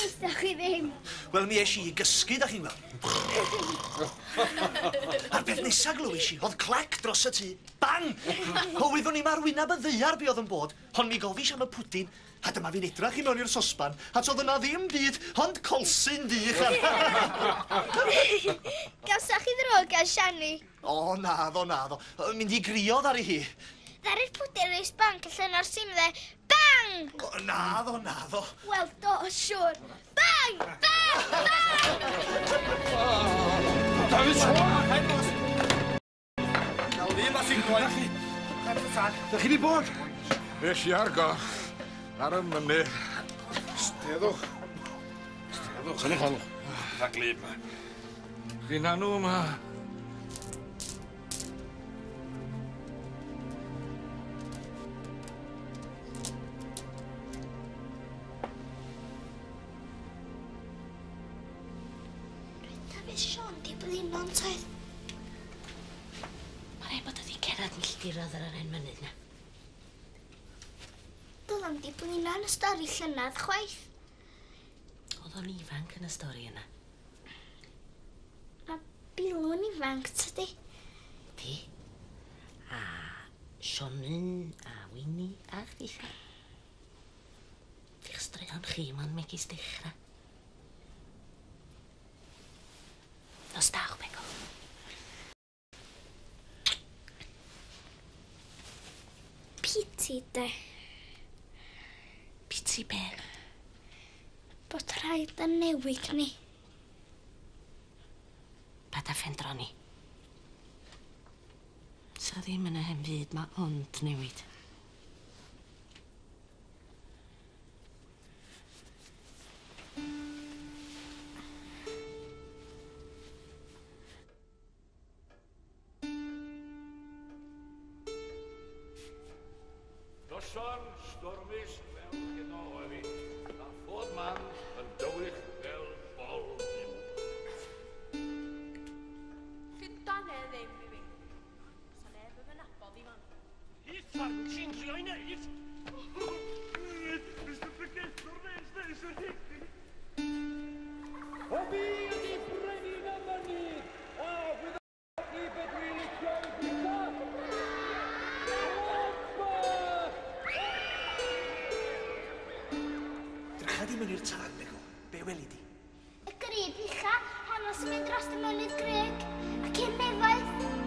hapus chi ddim. Wel, mi eisi i gysgu, da chi'n gweld. A'r beth nesaf glywis i, oedd clec dros y tŷ. Bang! O, wyddwn ni ma'r wynaf y ddeiar bu oedd yn bod, hon mi gofis am y pwdin, a dyma fi'n edrach i mewn i'r sosban, a toedd yna ddim byd, ond colsyn dych. Gawsach chi ddrog a Siani? O, naddo, naddo. Mynd i griodd ar ei hi. Ddari'r pwdin o'r sbanc allan o'r sinfe, Bang! O, naddo, naddo. Wel, do, siwr. Bang! Bang! Bang! Dafydd Swan! Nawr ni, mas i'n gwaith chi. Chi di bod? Nes i ar goch, ar y myny. Steddwch. Steddwch yn ei halwch. Da glib. Chi'n anw yma. i blino'n Mae'n ei bod ydi cerad yn llidirodd ar yr hen mynydd na. Dylan di blino yn y stori llynydd chwaith. Oedd o'n ifanc yn y stori yna. A Bilw'n ifanc tydi? Di. A Sionyn a Winnie a chdi. Di'ch straeon chi ma'n megis dechrau. de. Biti be? Bod rhaid yn newid ni. Pa da ffendro ni. Sa ddim yn y hen fyd, mae ond newid. gyson stormus fel gyno efyd, a phod man yn dywych fel bol e ddim. Gynta ne ddim i fi. Sa neb yn abod i fan. If ar ti'n trio i neud? Mr. Professor, nes this ridiculous. Oh, di mewn i'r tân, Begw. Be weli di? Y grib, Micha, hanos yn mynd dros y mynydd Greg, ac un nefoedd,